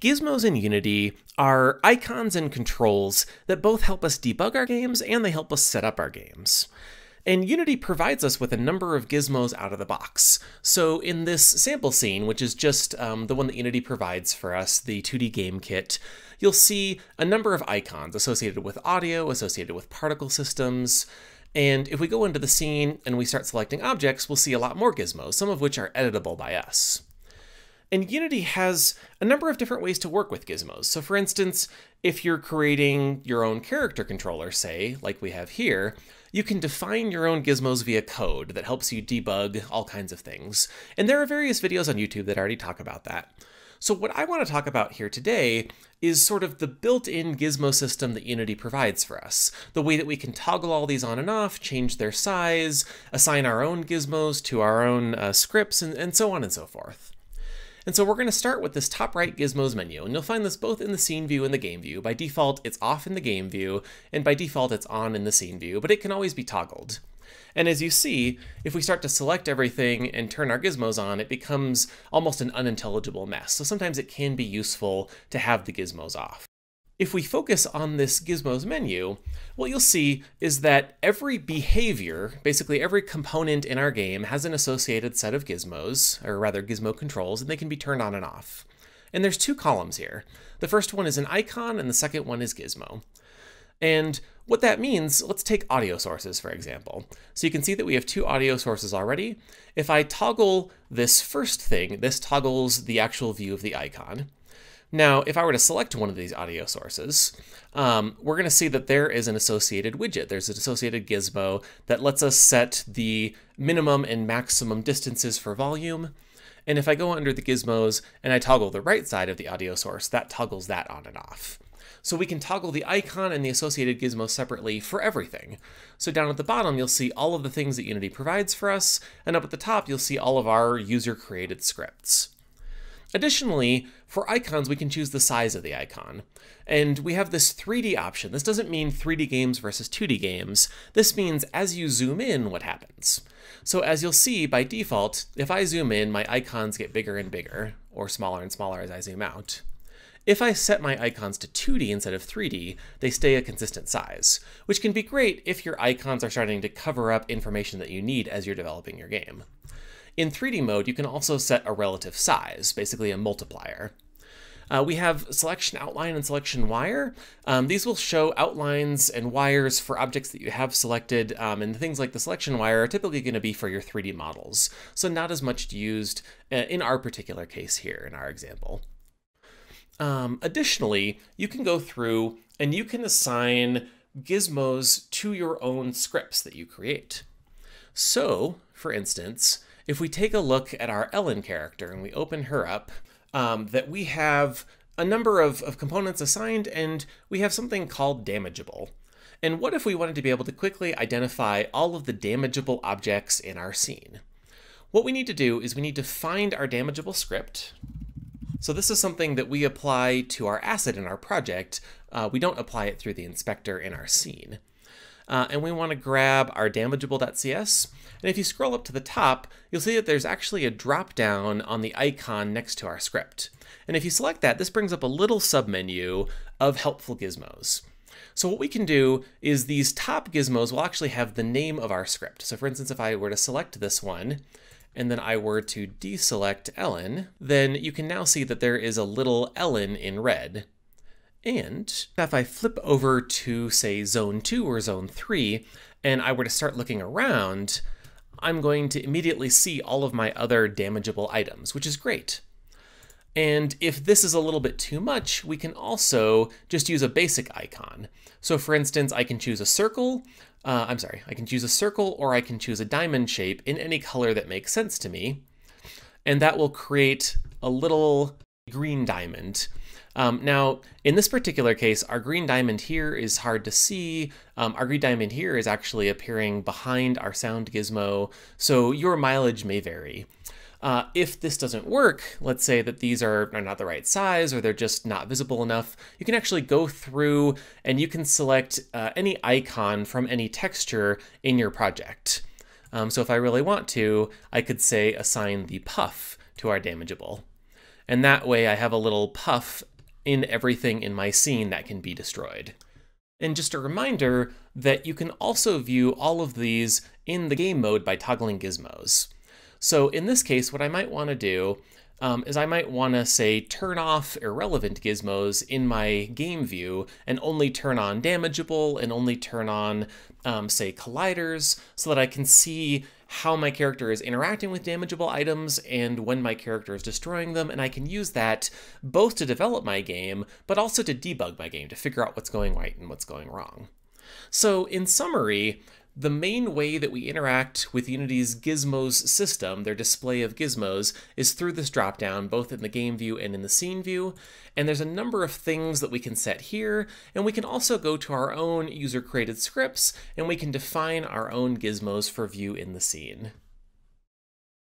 Gizmos in Unity are icons and controls that both help us debug our games and they help us set up our games. And Unity provides us with a number of gizmos out of the box. So in this sample scene, which is just um, the one that Unity provides for us, the 2D game kit, you'll see a number of icons associated with audio, associated with particle systems, and if we go into the scene and we start selecting objects, we'll see a lot more gizmos, some of which are editable by us. And Unity has a number of different ways to work with gizmos. So for instance, if you're creating your own character controller, say, like we have here, you can define your own gizmos via code that helps you debug all kinds of things. And there are various videos on YouTube that already talk about that. So what I want to talk about here today is sort of the built-in gizmo system that Unity provides for us. The way that we can toggle all these on and off, change their size, assign our own gizmos to our own uh, scripts, and, and so on and so forth. And so we're going to start with this top right gizmos menu, and you'll find this both in the scene view and the game view. By default, it's off in the game view, and by default, it's on in the scene view, but it can always be toggled. And as you see, if we start to select everything and turn our gizmos on, it becomes almost an unintelligible mess. So sometimes it can be useful to have the gizmos off. If we focus on this gizmos menu, what you'll see is that every behavior, basically every component in our game has an associated set of gizmos, or rather gizmo controls, and they can be turned on and off. And there's two columns here. The first one is an icon and the second one is gizmo. And what that means, let's take audio sources, for example. So you can see that we have two audio sources already. If I toggle this first thing, this toggles the actual view of the icon. Now, if I were to select one of these audio sources, um, we're going to see that there is an associated widget. There's an associated gizmo that lets us set the minimum and maximum distances for volume. And if I go under the gizmos and I toggle the right side of the audio source, that toggles that on and off. So we can toggle the icon and the associated gizmo separately for everything. So down at the bottom, you'll see all of the things that Unity provides for us, and up at the top, you'll see all of our user-created scripts. Additionally, for icons, we can choose the size of the icon. And we have this 3D option. This doesn't mean 3D games versus 2D games. This means as you zoom in, what happens. So as you'll see, by default, if I zoom in, my icons get bigger and bigger, or smaller and smaller as I zoom out. If I set my icons to 2D instead of 3D, they stay a consistent size, which can be great if your icons are starting to cover up information that you need as you're developing your game. In 3D mode, you can also set a relative size, basically a multiplier. Uh, we have selection outline and selection wire. Um, these will show outlines and wires for objects that you have selected, um, and things like the selection wire are typically going to be for your 3D models, so not as much used uh, in our particular case here in our example. Um, additionally, you can go through and you can assign gizmos to your own scripts that you create. So, for instance, if we take a look at our Ellen character and we open her up, um, that we have a number of, of components assigned and we have something called damageable. And what if we wanted to be able to quickly identify all of the damageable objects in our scene? What we need to do is we need to find our damageable script. So this is something that we apply to our asset in our project. Uh, we don't apply it through the inspector in our scene. Uh, and we want to grab our damageable.cs and if you scroll up to the top, you'll see that there's actually a drop down on the icon next to our script. And if you select that, this brings up a little submenu of helpful gizmos. So what we can do is these top gizmos will actually have the name of our script. So for instance, if I were to select this one, and then I were to deselect Ellen, then you can now see that there is a little Ellen in red. And if I flip over to, say, Zone 2 or Zone 3, and I were to start looking around, I'm going to immediately see all of my other damageable items, which is great. And if this is a little bit too much, we can also just use a basic icon. So for instance, I can choose a circle, uh, I'm sorry, I can choose a circle or I can choose a diamond shape in any color that makes sense to me. And that will create a little green diamond um, now, in this particular case, our green diamond here is hard to see. Um, our green diamond here is actually appearing behind our sound gizmo, so your mileage may vary. Uh, if this doesn't work, let's say that these are, are not the right size or they're just not visible enough, you can actually go through and you can select uh, any icon from any texture in your project. Um, so if I really want to, I could say assign the puff to our damageable. And that way I have a little puff in everything in my scene that can be destroyed. And just a reminder that you can also view all of these in the game mode by toggling gizmos. So in this case, what I might want to do um, is I might want to say turn off irrelevant gizmos in my game view and only turn on damageable and only turn on, um, say, colliders so that I can see how my character is interacting with damageable items and when my character is destroying them, and I can use that both to develop my game, but also to debug my game to figure out what's going right and what's going wrong. So in summary, the main way that we interact with Unity's gizmos system, their display of gizmos, is through this dropdown, both in the game view and in the scene view. And there's a number of things that we can set here, and we can also go to our own user-created scripts, and we can define our own gizmos for view in the scene.